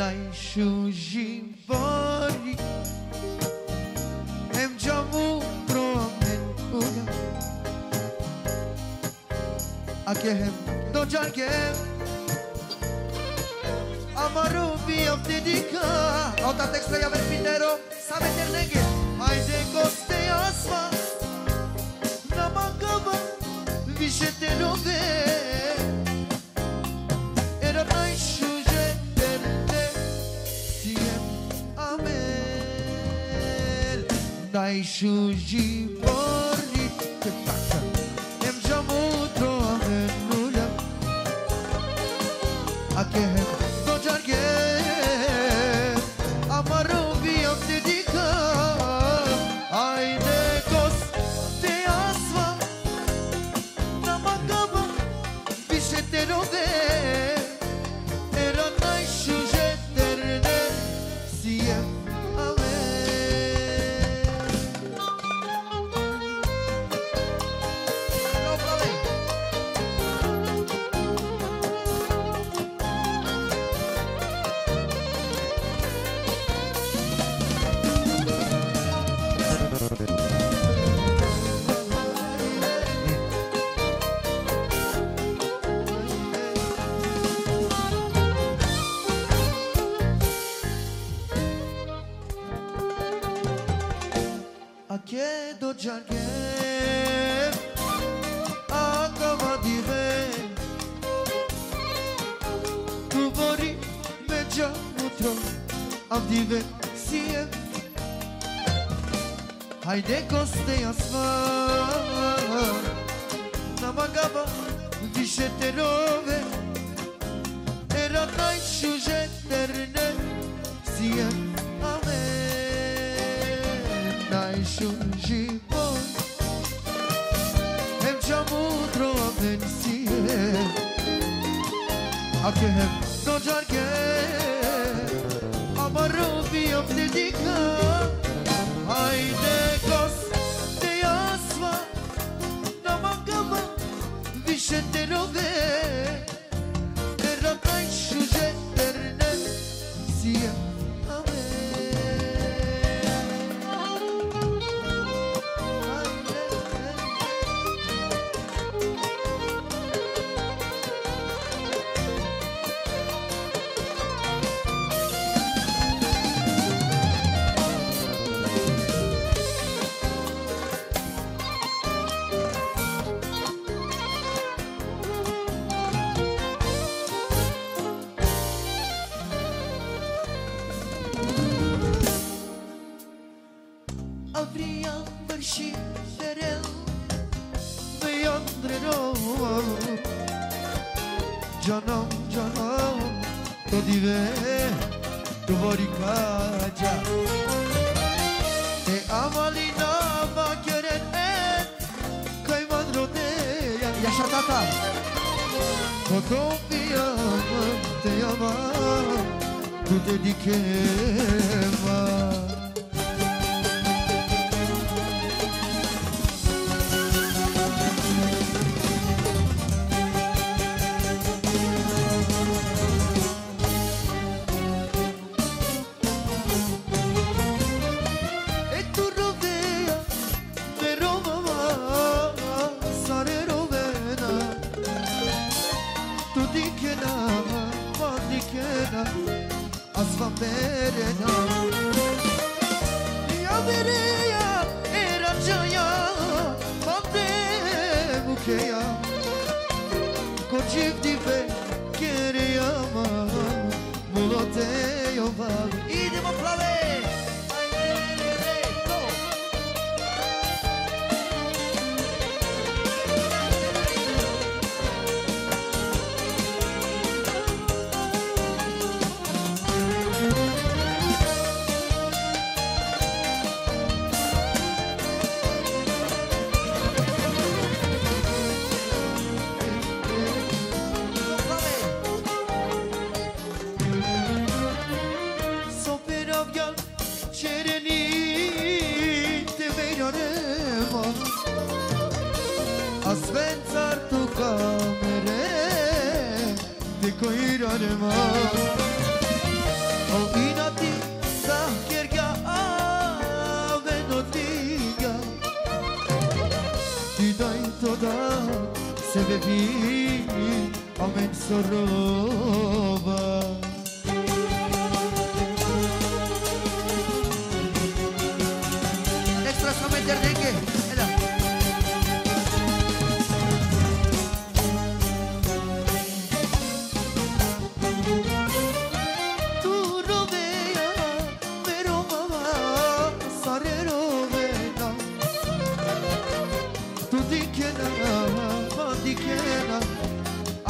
najšužim bolji Em čemu promen uga A kehem é dođan kehem Amaru bi obtidika Auta te extraia ver pinero Sabe ter nege de é goste asma. Namagava Više te ljubi baixo de Hayde koste jasma Nama gaba Dişete rove Era kaj šuže Terne Sije Ave Najšuži Boj Hem čamudro Aven sije Ake hem Nođarke Ama rovi Obne dika hay de cosas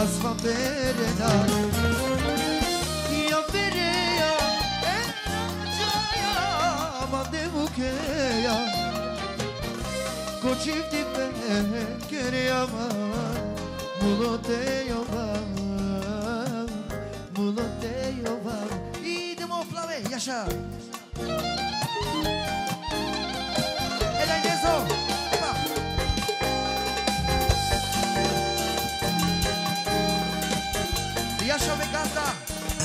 verena Ya vereya Enamcaya Mande mukeya Ko çifti ben Kereyama Muloteyo var Muloteyo var İdim oflave yaşa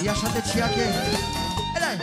ইয়ার সাথে ছিয়াকে। এলাই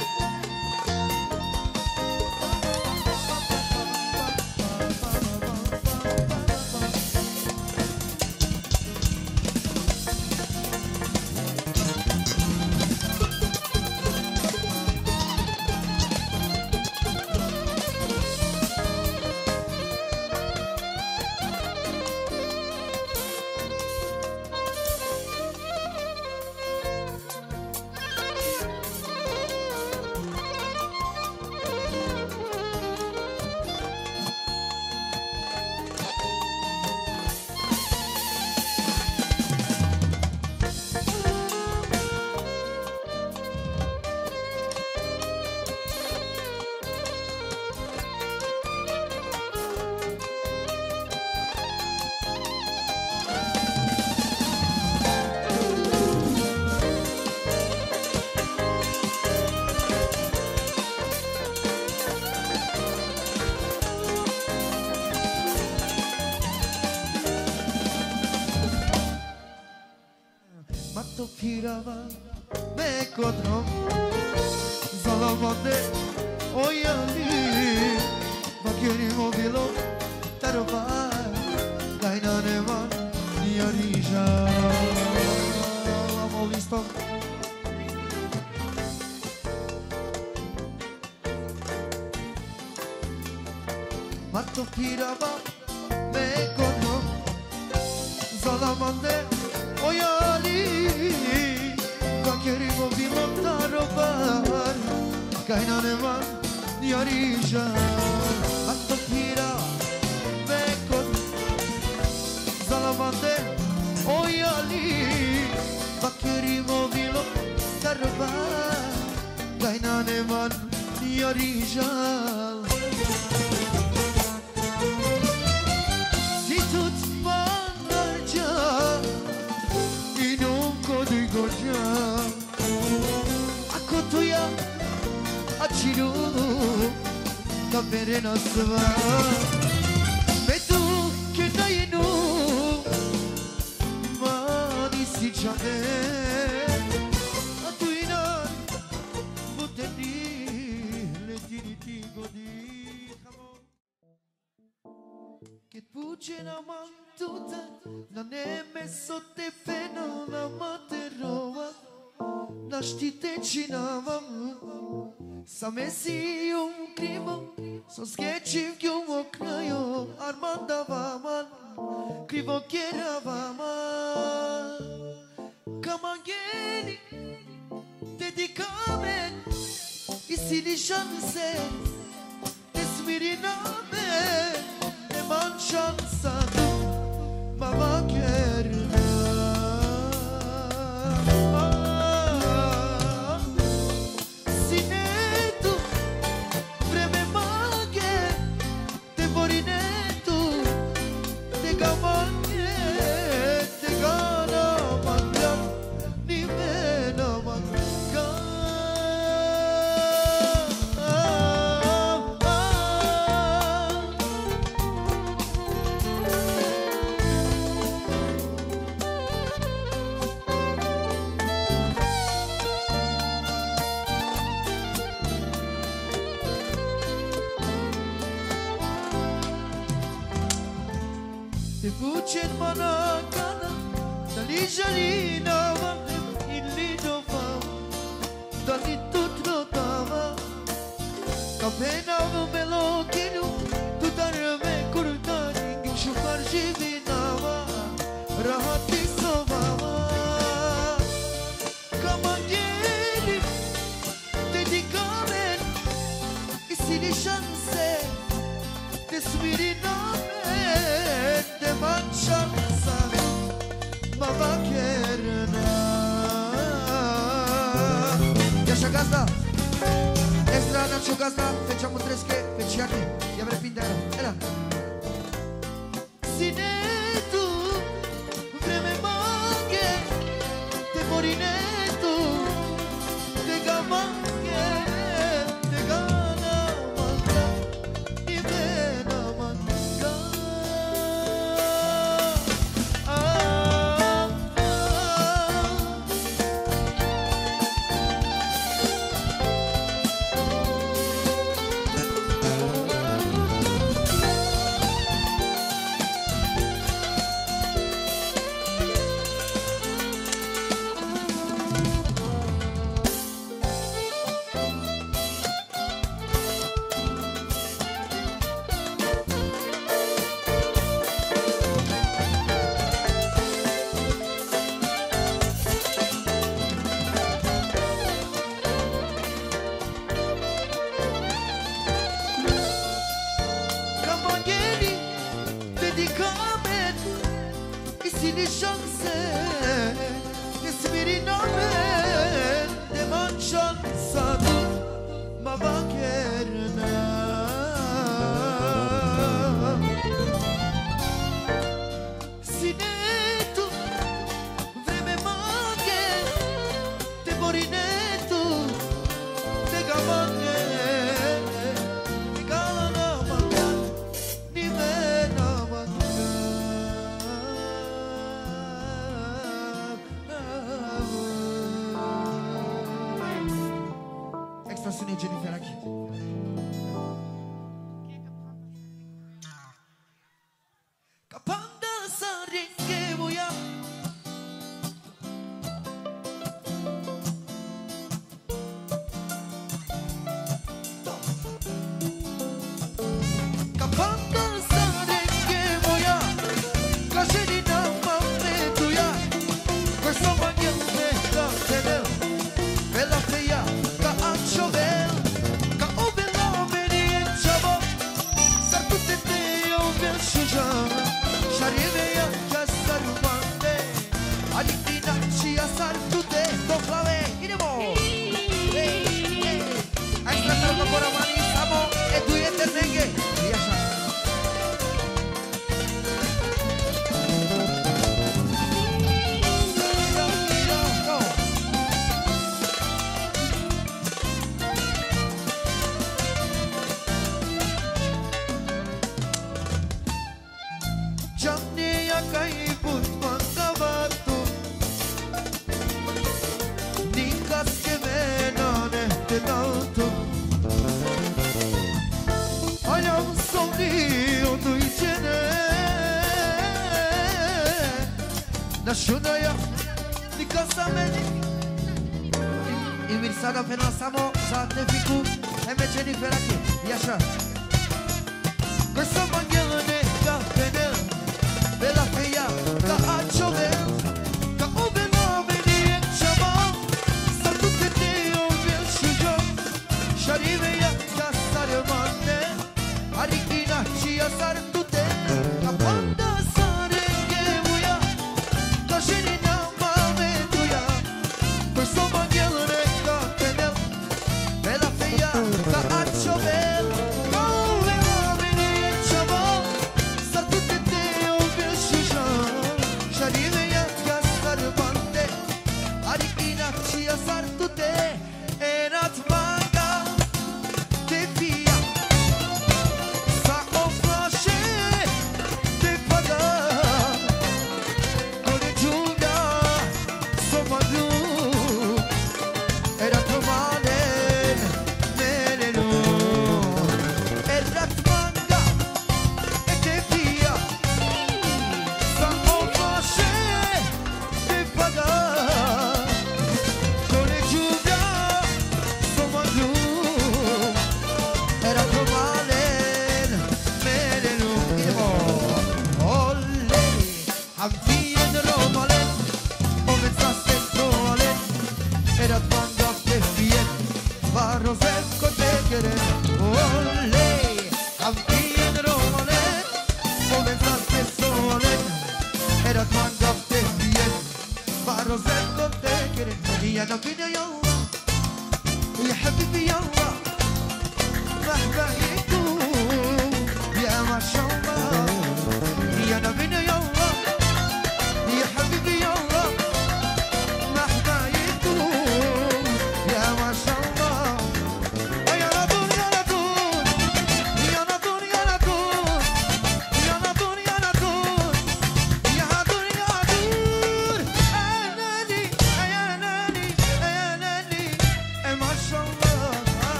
kadram Zalamadı o yani Bak yönüm o bilo Teroba Kaynanıma yarayacağım Ama listam Marto piraba me kono Zalamadı کهنان من یاریشم حتی پیرا بکن. زلمانده او یالی و کریم و ویلو در بر. کهنان من یاریشم kaberin asva Bedu tu mani sijane Atu inan muteni ledini ti te Che puce la mantuta non è messo te feno la materroa Нашите чинавам Саме си юм кривам Со скечив гюм окнајо Арман даваман Криво кераваман Камангени Dedikamen İsili şanse Tesmiri namen Eman şansa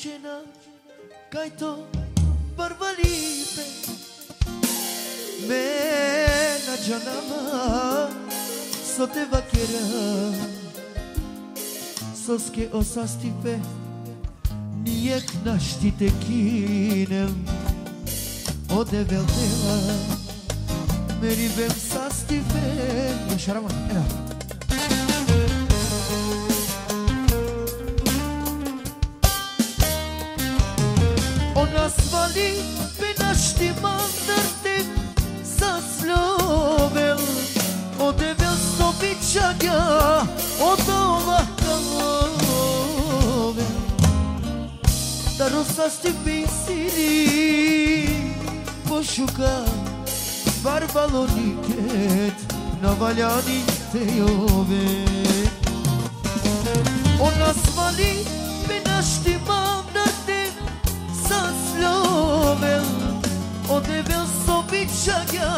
cena Kaito Barbalipe Mena Janama So te vaquera Soske osastipe Nijek naštite kinem Ode veltela Meribem sastipe Još raman, ena Passaste pensiri Poșuca Barbaloniket Navaljani te na te Sa slovel Odevel sobi čaga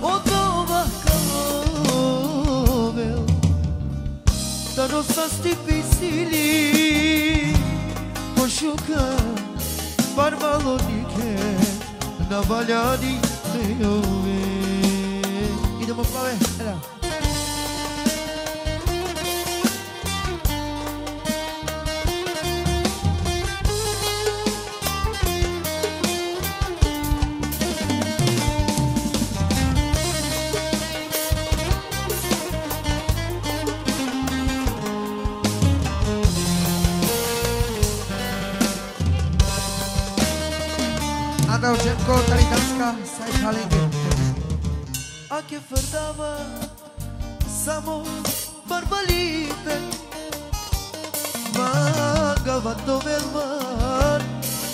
Od ova kalovel Da rosaste pensili Poșuca Barbaloniket parvalonike na valjadi se ove Kotali daska sai a Ake fardava, samo barbalite Magava doverman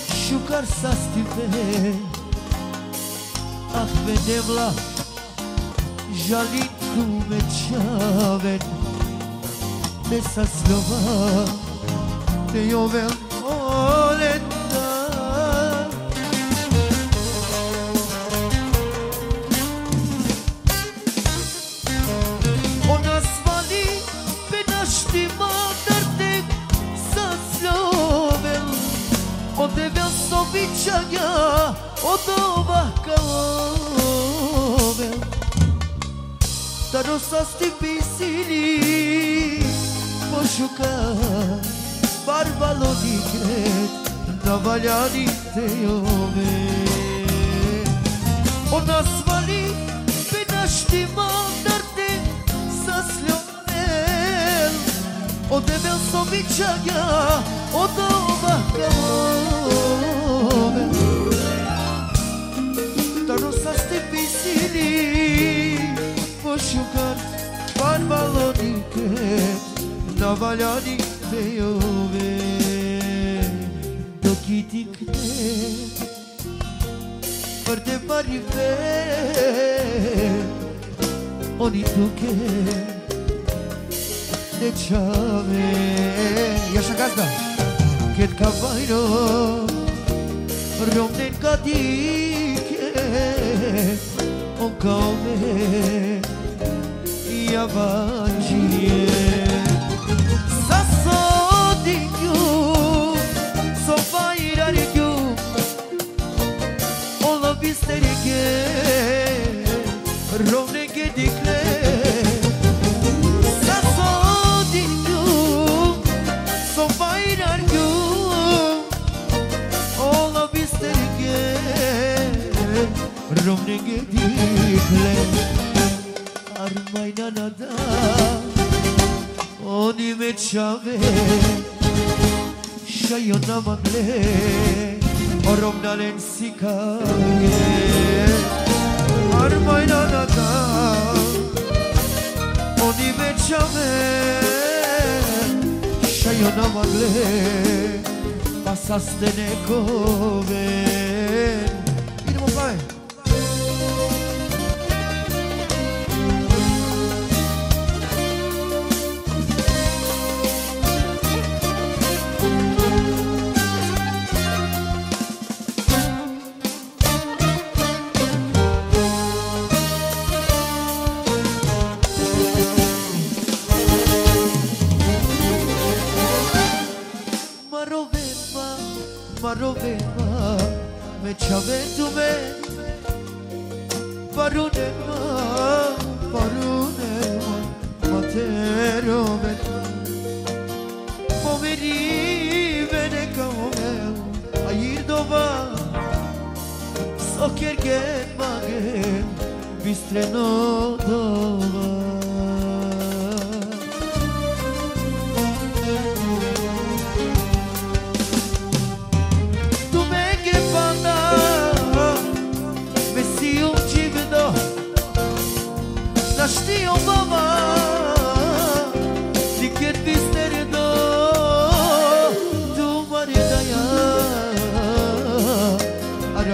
Shukar sastive Ah vedevla Žalim tu mečaven Ne saslova Te jovel olet. vicciaga o dova cave da rosa stipisili poșuca barba lo dicret da valjani te jove o nas vali pe naštima darte sa sljovel o debel so vicciaga o dova zove Dar nu s-a stipisili Poșugar Barbalonică Na valjani bejove Dok i dikne Për të marrë ve Oni duke Ne qave. Jasha gazda Këtë ka vajnë Ρώμνεν κατοίκε ο καωμέν οι αβάντιες Σας οδηγιού, στο βαϊραριού όλα βυστερικέ Ρώμνεν mangle Oromdan en sikange Armayla nata Oni bechame Shayona mangle Basas de nekove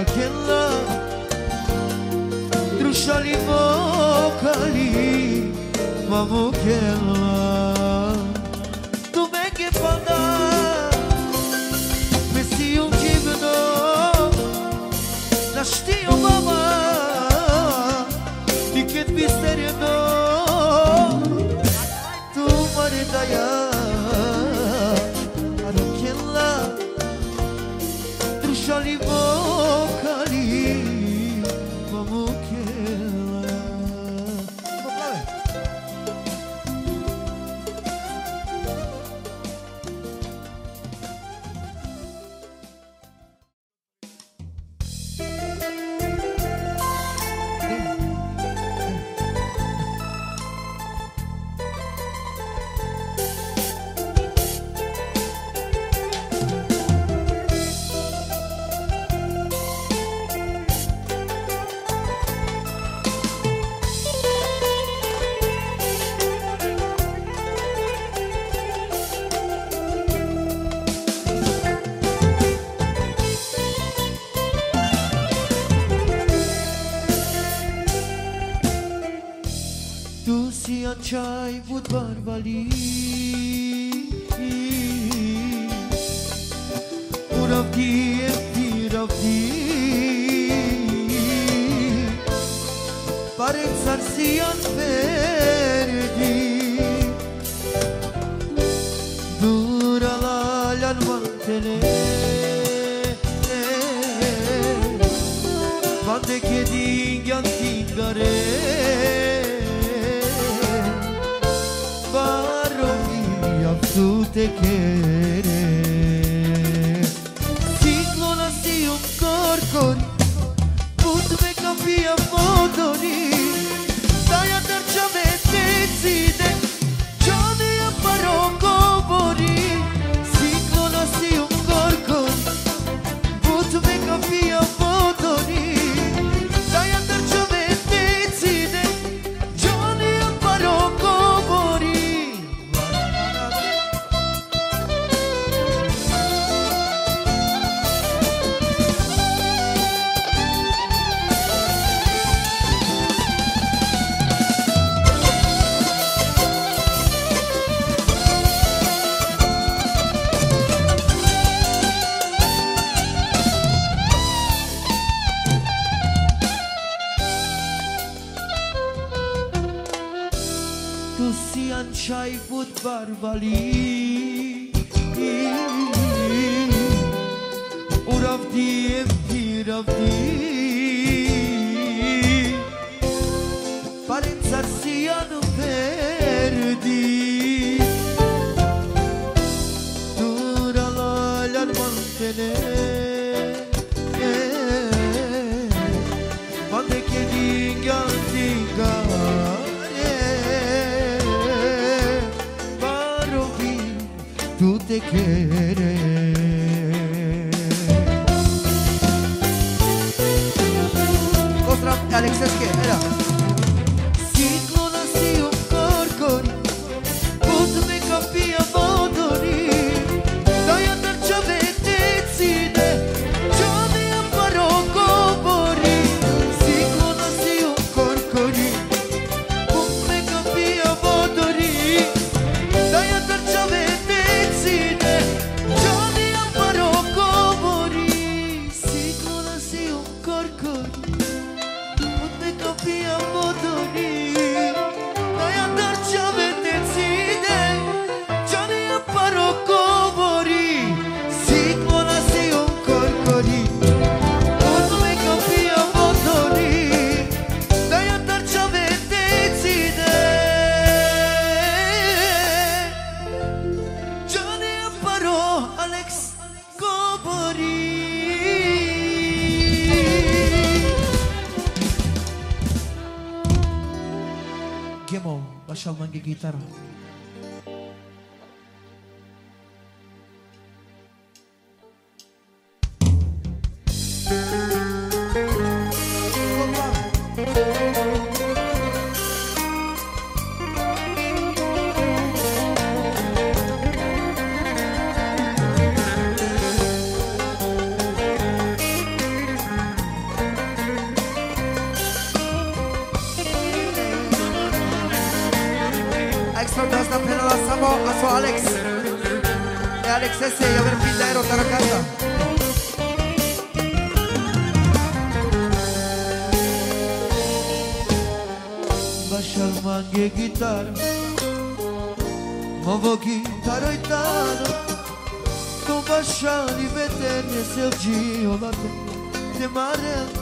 quiero drušali vokali, que ela αυτού τεκέρε Κύκλωνας δύο κόρκων που με καμπία μόντονη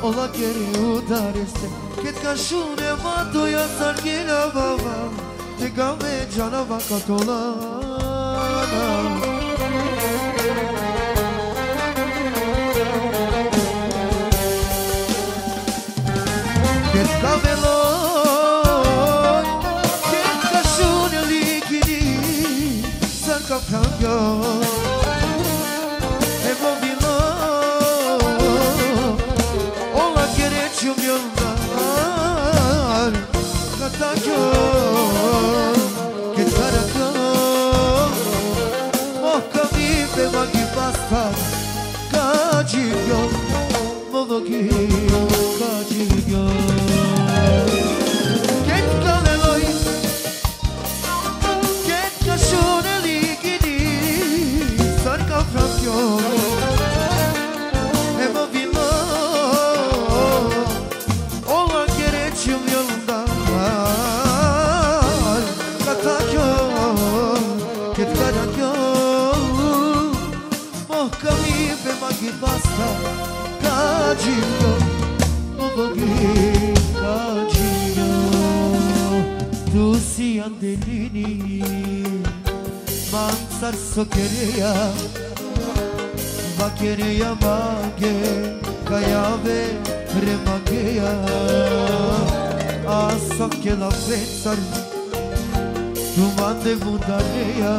όλα γεριούταριστε και τκασούνε μάτωια σαργίνα βαβά και κάμε τζαναβα κατολάνα και τκαμελό και τκασούνε λίγινη σαν καπτάγκιό sokak kaçıyor baba gibi. Βακερία, βακερία μάγκε, καιάβε ρε μαγκέα Άσα και la φέτσαρ, του μάντε βουνταρέα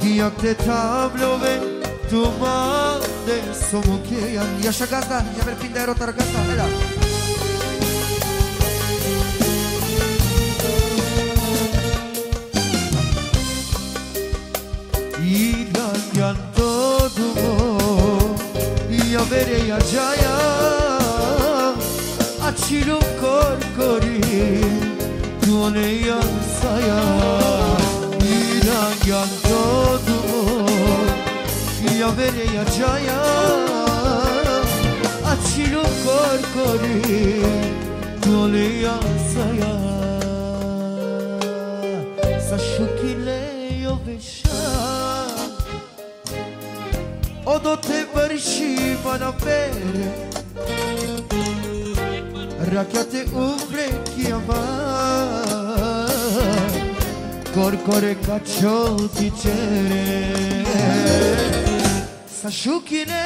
Κιάκτε τάμπλοβε, του μάντε σομοκέα Για για ερώτα έλα! Vicino corcori non è ansaya Miran yan dodumo Ya vere ya caya Açilo corcori non è ansaya Sashuki le io vesha Odote barishima na vere রাখাতে উপরে কি আমার কর করে কাছো দিচ্ছে রে শাশুকিনে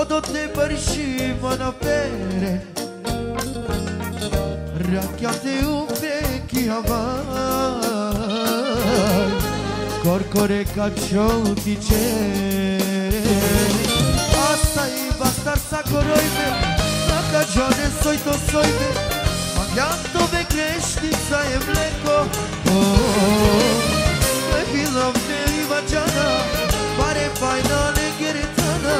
odotne barši mana pere Rakjate uveki havaj Korkore kad čov ti čere sarsa koroyde Nata cane soyto soyde Manganto ve kreşnica je mleko Ne bilo ne ima džana Bare fajna ne geretana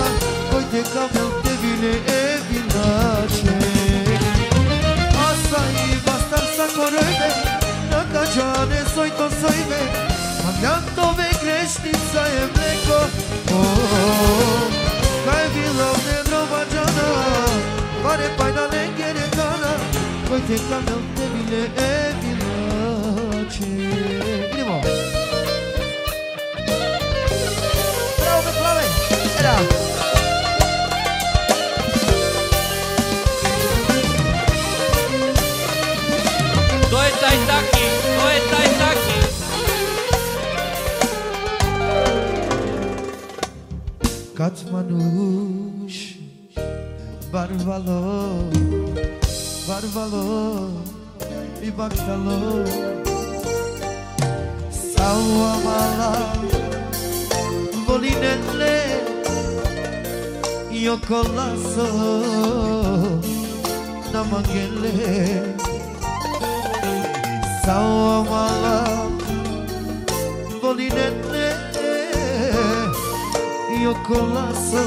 Kojte kamel tevine evi nače Asa i bastar sa koroyde Nata cane soyto soyde Manganto ve kreşnica je mleko Oh, oh, oh. I will love mare paydale geri kana Koy tek kanalde bile evlaçı Grimo Bravo McLaren Era. Doeta está aqui, doeta está aqui Katmanuş Barvalô, Barvalô e Bactalô Sauamala, Volinele e Ocolasso Namangele é. Sauamala, Volinele e Ocolasso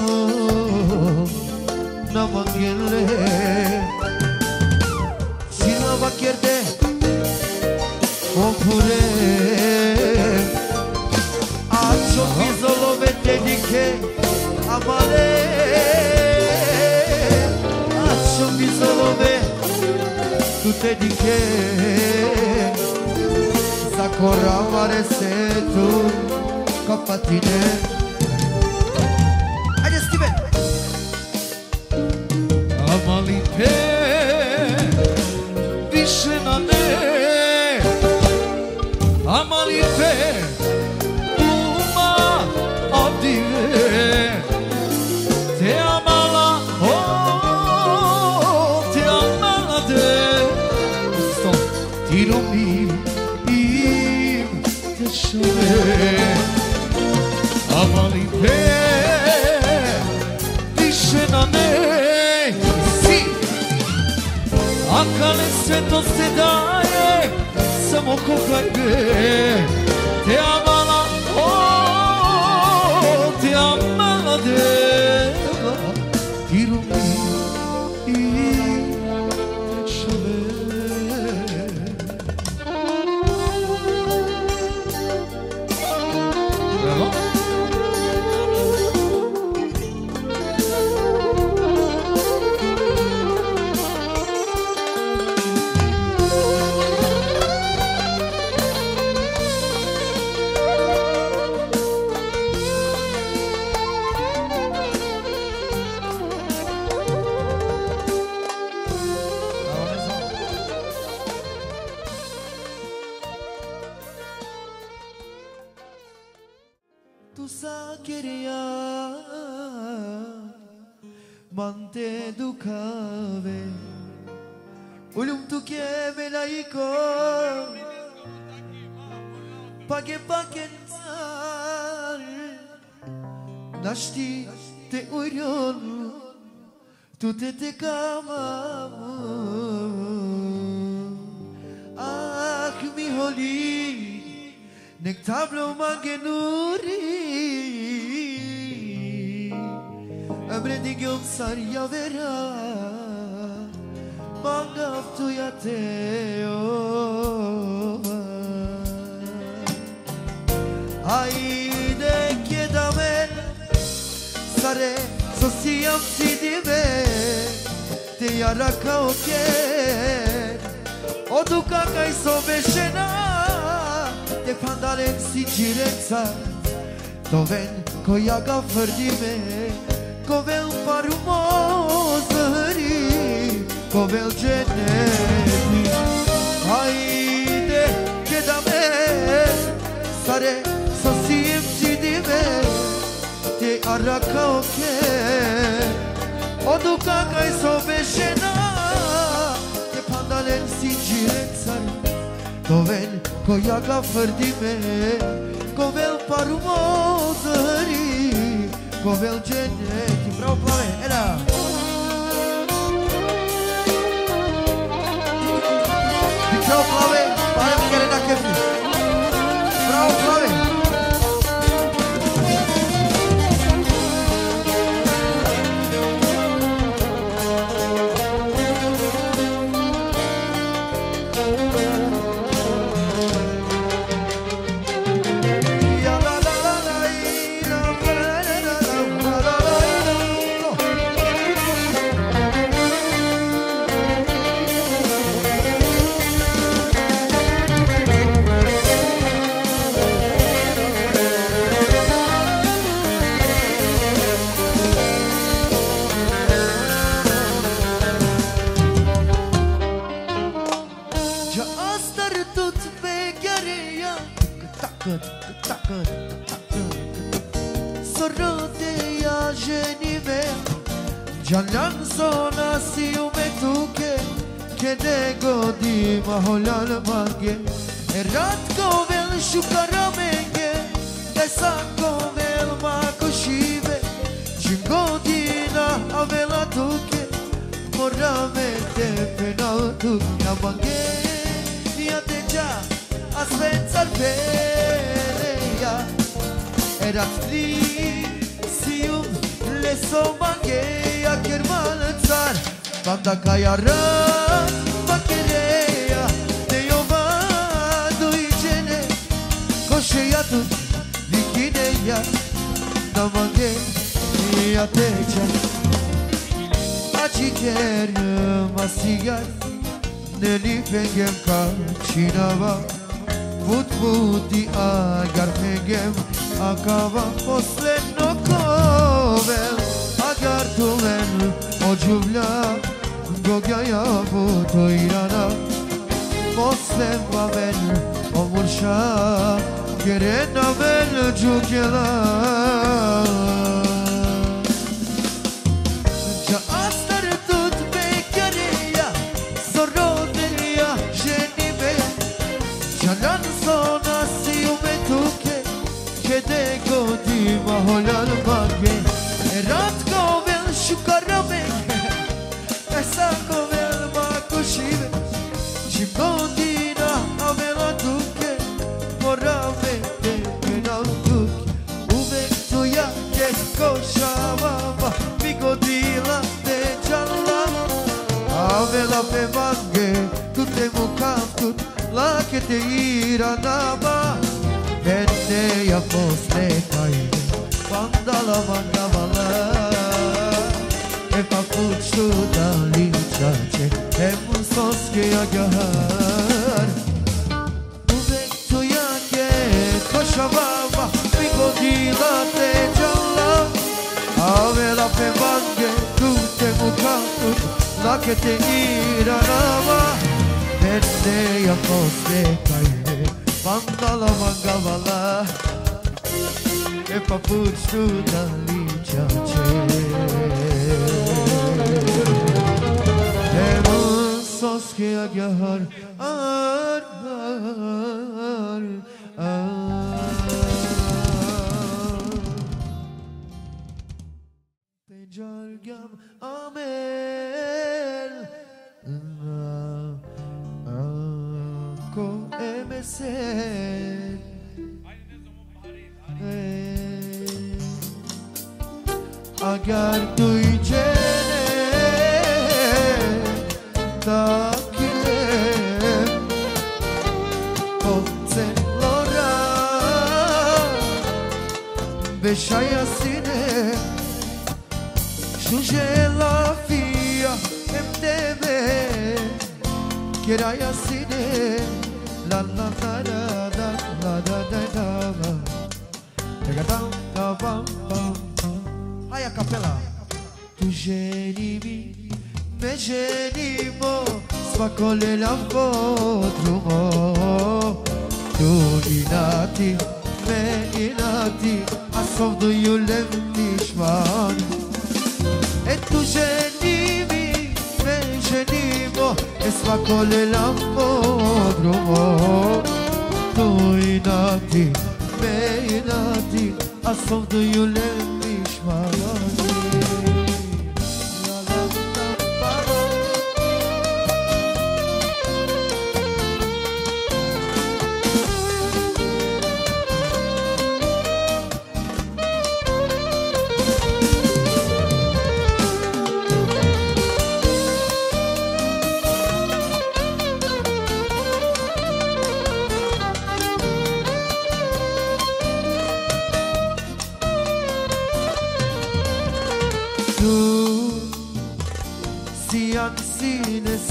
collasso Namangele Silava chierde Oppure Accio bisolo vedi che amare Accio bisolo tu te di che Sakura mare se tu Kapatine. Hadi sve to se daje Samo ko gajbe Te amala o Te amala deva tvrdimi, kovel parumo zahri, kovel cennetni. Haydi kedame, sare sasiyim cidime, te araka oke, oduka kaj kay sobeşena, te pandalen sinciret sare, kovel koyaga tvrdimi, kovel parumo zahri, powielczenie ci brał plamena. Widział plamę, parę mi kary na Pra o plamę. Yalan sonasi umetuke Kede godima holal barge Eratko vel shukara menge Desako vel mako shive Jim godina avela tuke mora te penal tuke Yabange yateja Asventsar pereya Erat li sium lesobange Yatsan da kayarım fakire ya Ne yovadu içene Koşe yatın dikine ya Namage yatecan Açikerim asigar Neli pengem kaçinava Vut vuti agar pengem Akava poslen nokovem Agar tulen o cümle գոգյայով դու իրանա Մոսեմ բավել օմուրշա գերենավել ջուկելա Canan sonası yumetuke Kede kodi maholal bagbe Erat gavel şu caffè manghe, tutte muccantu, la che te ira naba, e ne ya poste caide, quando la mancava la, e fa puccio da linciace, e un sosche a gahar. Uvetto ya che, coscia mamma, mi godila te gialla, aveva pe manghe, かけていらなばペンでよこ世界でバンダラマンガワラエパプチューダリチャチェでもそすきあげはるあるあるある Pencergam Amen güzel. Ee, agar duycene da kilem Kopten lora Beşayasine Şuje lafia Hem deve la la da da da la da da da la. Da da da bam bam Hai a capela. Tu ženimi, me ženimo Svako ljelam podrumo Tu inati, me inati A sovduju levni švan E tu ženimi اسمع كل الأنبار رمار طويلاتي بيناتي الصمت يلم شمالاتي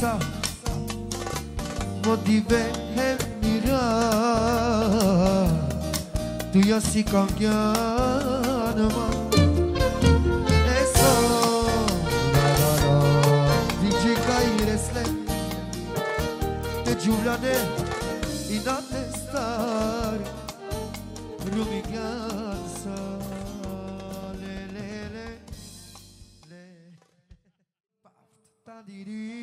سخت motive mira. Tú y así cambiaron Eso DJ Kair Esle Te cuvlane inat estar Rumigansa Le le le Le. Tadiri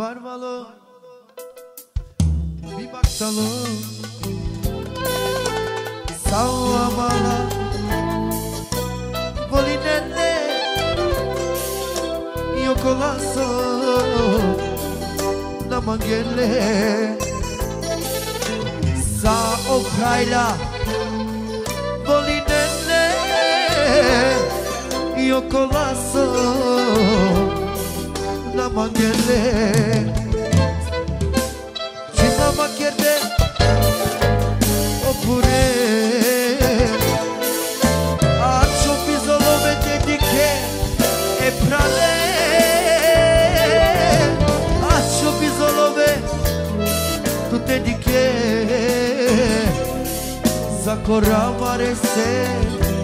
Barbalı. Bir baktalım Sallamalar Volinende Yok olasın. Naman gelle. Sağ okrayla Volinende Yok olasın. Sinema geldi Sinema geldi Opure Accio pisolome dediche E prale. Accio pisolome Tu dediche Zakoravare se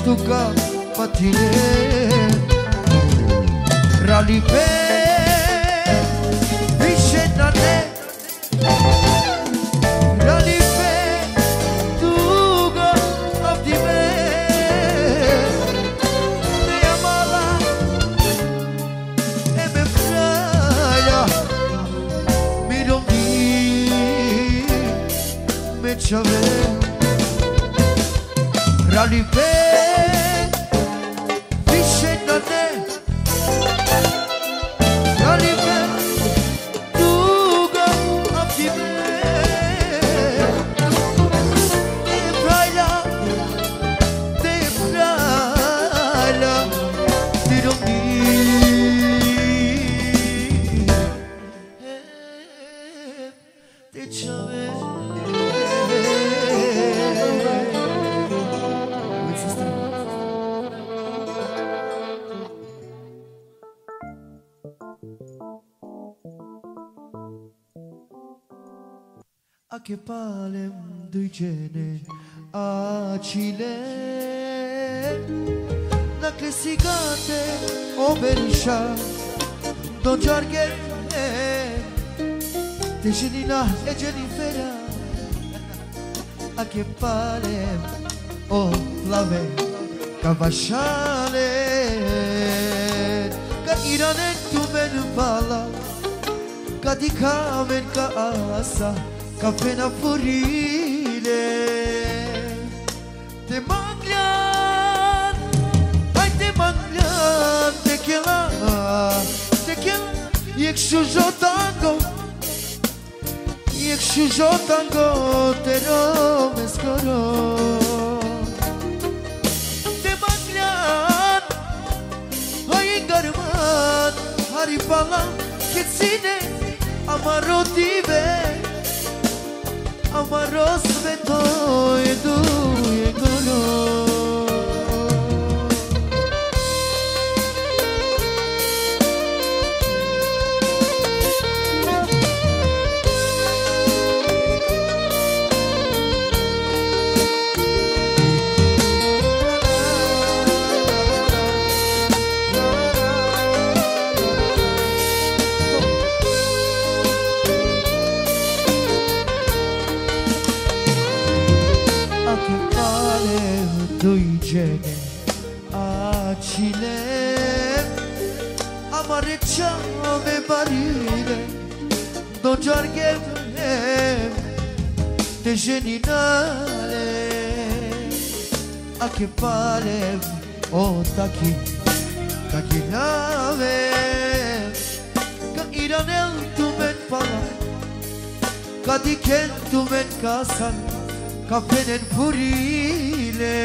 Tuka patine Ralibe Deixa it. A che palem duicene a Chile Na klesigate o berisha Do giorghe Te jenina e jenifera A che palem o plave Cavasciale Ca irane tu men pala Ca di camen ca asa Ca pena furile Te manglan Hai te manglan Te chela Te chela Jak shujo tango Jak shujo tango Te rome skoro Te manglan Hai garman Hari pala Ketsine Amaro dive ama rozbetoy duye gönül do giorghe de geninale a che vale o taki kakinave ka iranel tu men pala ka diken tu men kasan kafenin furile.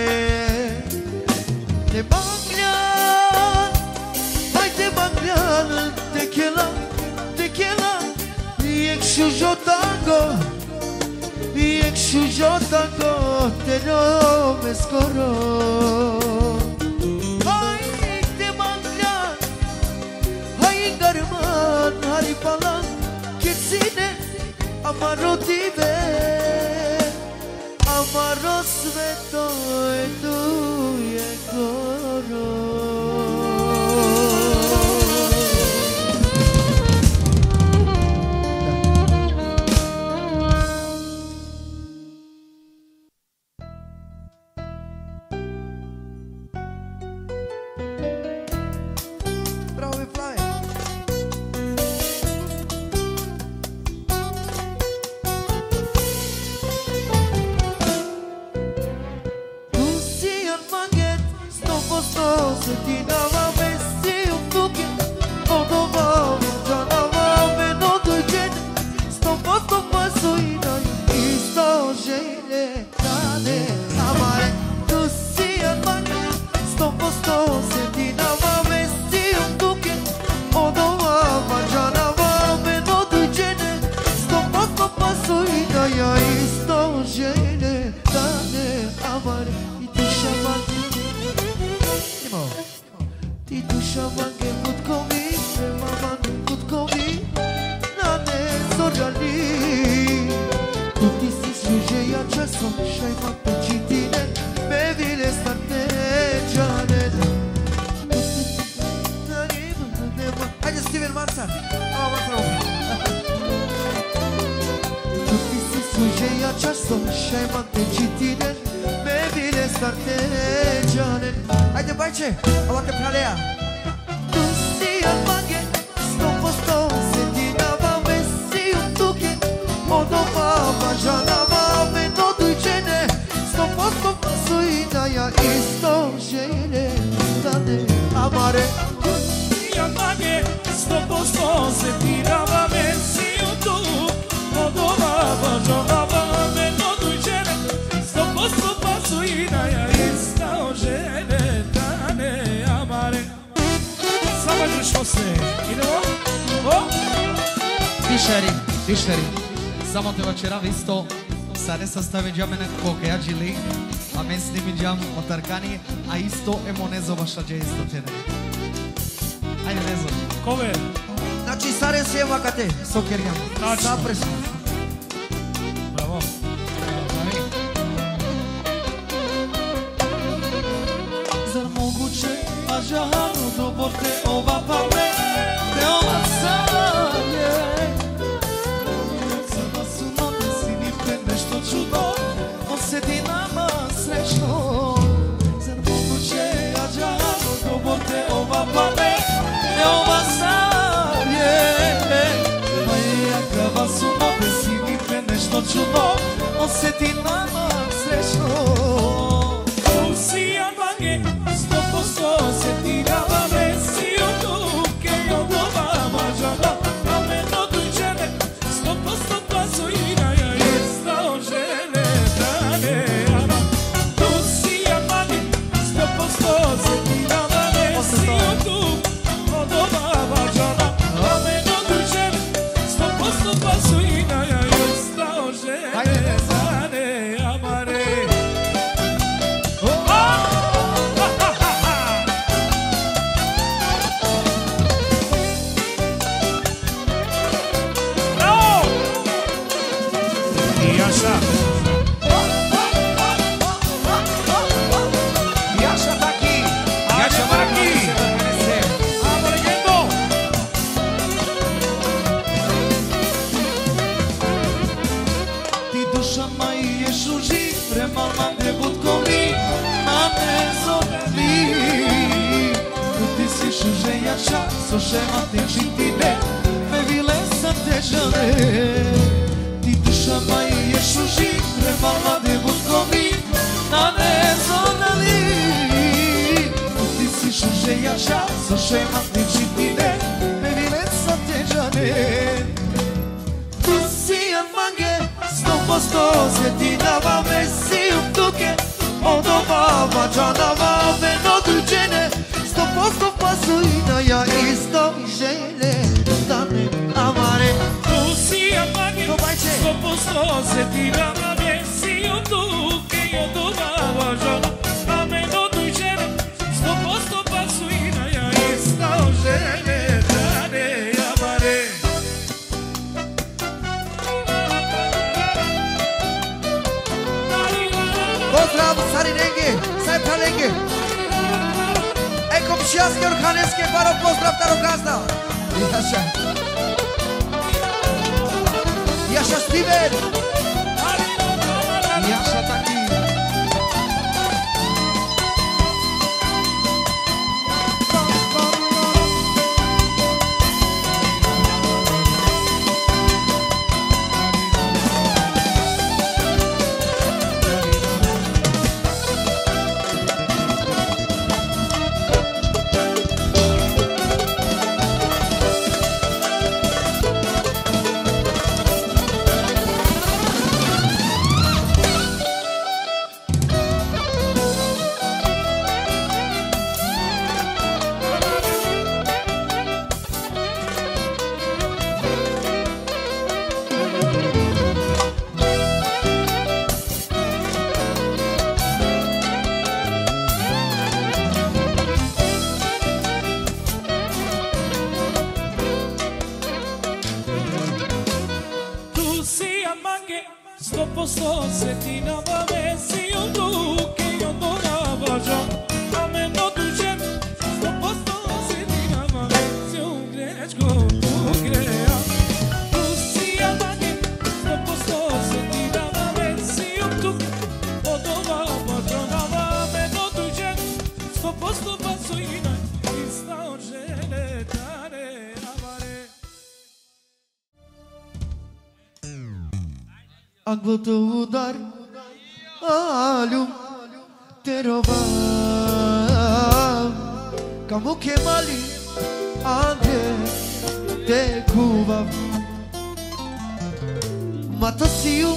Te banglan, hai te banglan Tequila, tequila Yek shujo tango Yek shujo tango Te no me skoro Hai te banglan Hai garman Hari palan Kitsine Amaro dive Amaro Tito Chavanga. Yeah. sastavi džamene kokeja džili, a mesni mi džam otarkani, a isto emonezo vaša dže isto tene. Ajde, nezo. Kome? Znači, saren se vakate. Sokerjam. Tačno. Sapresno. što čudo osjeti na nas srećno Jas Jorhaneske, Paro Pozdrav Tarokazda. Jasha. Jasha Steven. Jasha. Anglo të udar Alum Të rovam Kamu ke mali Ande Të kuvav Ma të siu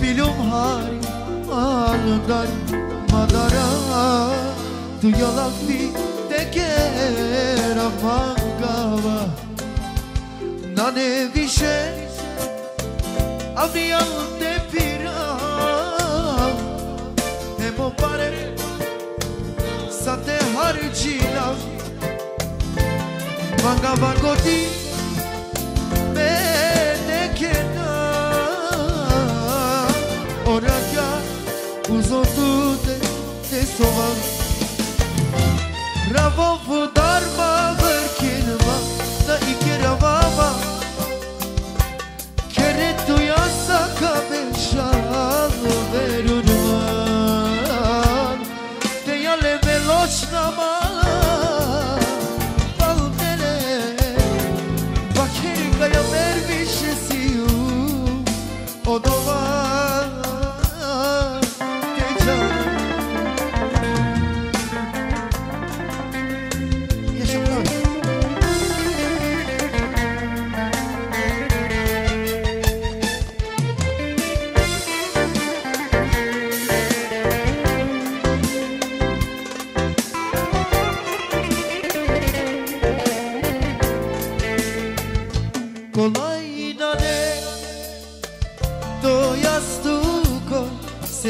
Pilum hari Alundar Madara. Tu yola fi Te kera mangava Nane vishe Avriam te pira E mo pare Sa te hargjina Manga vangoti Me te kena Ora kja Uzo tute Te sovan Ravo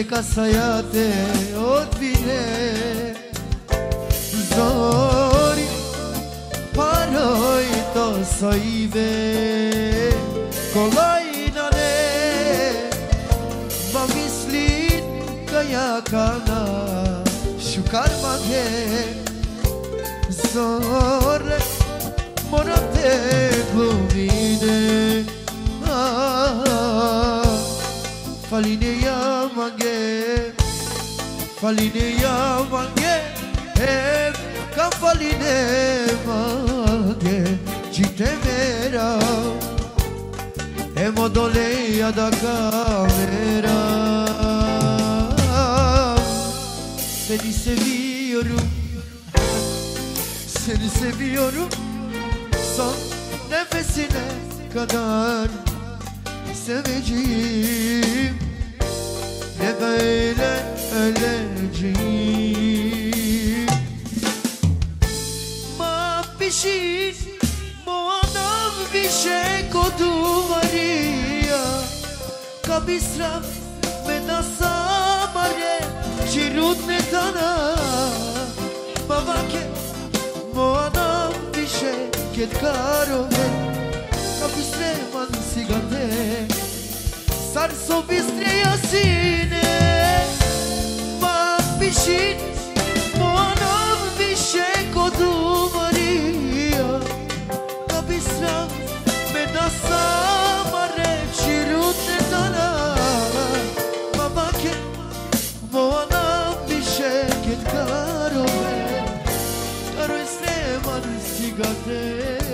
Se kasaja te odbine Zori Paroj to saive Kolaj ne Ma mislim Kaja kana. Shukar mange Zore Moram te glumine ah, Faline ya mange Faline ya mange Hem ka faline mange Cite mera Hem odole ya da kamera. Seni seviyorum. Seni seviyorum. Son nefesine kadar Seveceğim. Ne böyle öleceğim. Ma piscin Moanam Vishenko Maria Kabisra Menasa Mare Cirut Netana Babake Moanam Vishenket Karove Kabisre Man Sigate. Sarso Bistre Yasine Ma piscin Moanam Vishenko Maria. Kabisra Menasa Mare Cirut Netana Babake Moana Vishenket Karove Caro estreman sigate